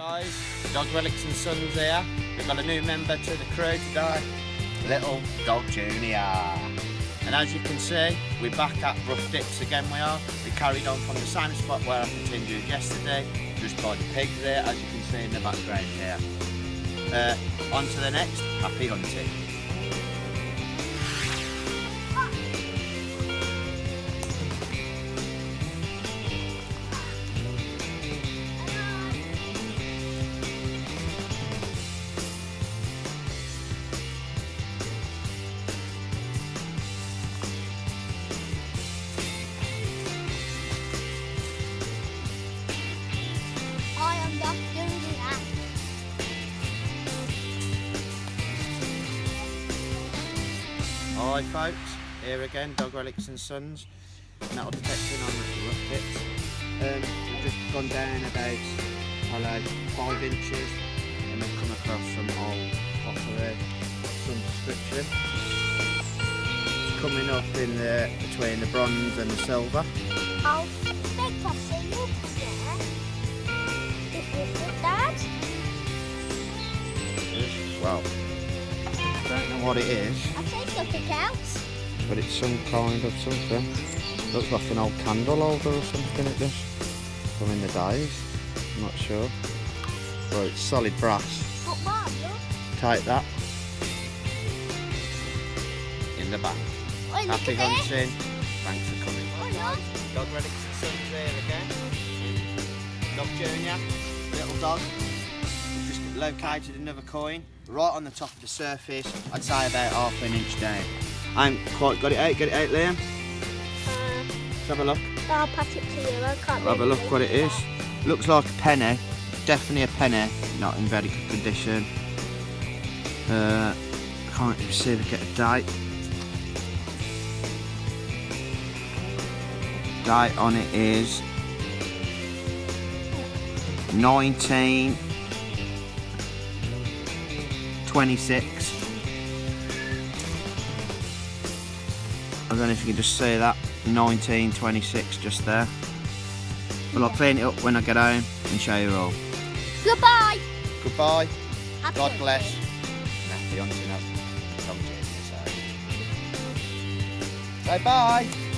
guys, Dog Relics and Sons here. We've got a new member to the crew today, Little Dog Junior. And as you can see, we're back at Rough Dips again we are. We carried on from the same spot where I continued yesterday, just by the pig there, as you can see in the background here. Uh, on to the next, happy hunting. Hi folks, here again, Dog Relics and Sons, metal detection on the rough bits. Um, we've just gone down about, hello, five inches and we've come across some old pottery of some description. It's coming up in the, between the bronze and the silver. I'll think of the looks there. Is this it, Dad? Well, I don't know what it is, I think something else. but it's some kind of something. Looks like an old candle holder or something it does. From in the days, I'm not sure. Right, it's solid brass. But Mom. Take that. In the back. Oh, look Happy at this. hunting. Thanks for coming. Oh, look. Dog Relics and Sons here again. Dog Junior, little dog. Just located another coin right on the top of the surface. I'd say about half an inch down. I ain't quite got it out. Get it out, Liam. Uh, Let's have a look. I'll pass it to you. I can't Have a look what it is. Looks like a penny. Definitely a penny. Not in very good condition. Uh, can't even see to get a date. Date on it is 19 26. I don't know if you can just see that 1926 just there. Well, I'll clean it up when I get home and show you all. Goodbye. Goodbye. Happy God bless. hunting. Happy hunting up. Dog Junior, so. Say bye. Bye.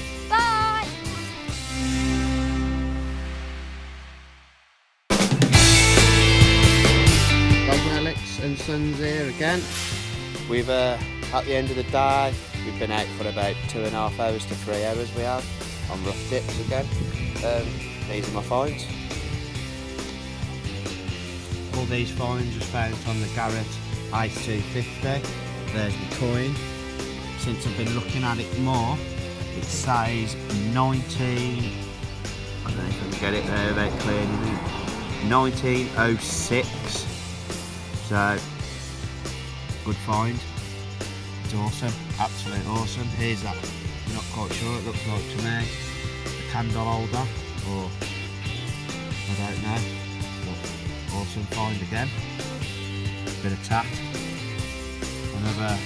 Here again. We've, uh, at the end of the day, we've been out for about two and a half hours to three hours we have on rough dips again. Um, these are my finds. All these finds was found on the Garrett ACE 250. There's the coin. Since I've been looking at it more, it says 19. I don't know if I can get it there without cleaning it. 1906. So, good find. It's awesome, absolutely awesome. Here's that, I'm not quite sure, it looks like to me a candle holder, or I don't know. But awesome find again. Bit of tat. Another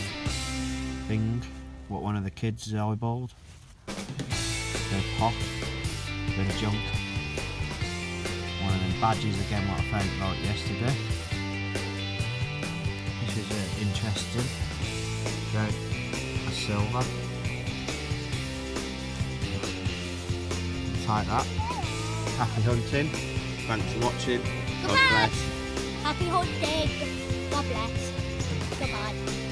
thing, what one of the kids eyeballed. Bit of pop, bit of junk one of them badges again what I found like yesterday. This is uh, interesting. So, a silver. Like that. Happy hunting. Thanks for watching. God Goodbye. bless. Happy hunting. God bless.